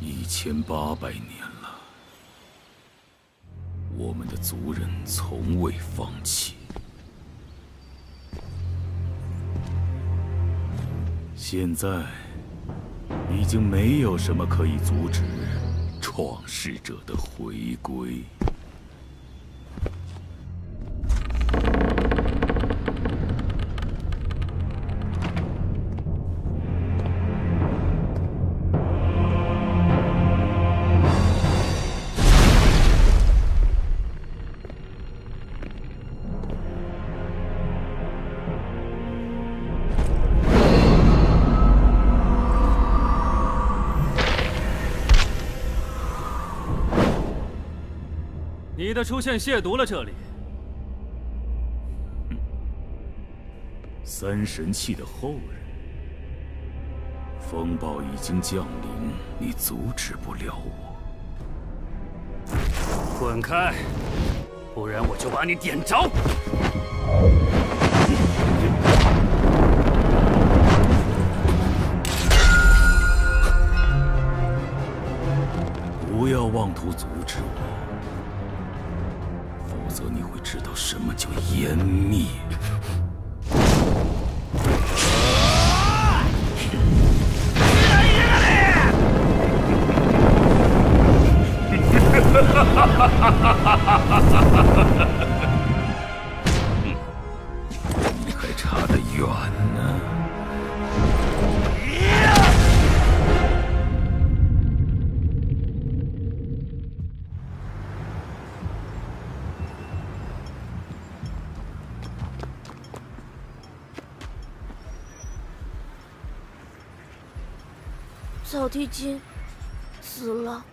一千八百年了，我们的族人从未放弃。现在已经没有什么可以阻止创世者的回归。你的出现亵渎了这里。三神器的后人，风暴已经降临，你阻止不了我。滚开，不然我就把你点着！不要妄图阻止我。否则你会知道什么叫湮灭。小提琴死了。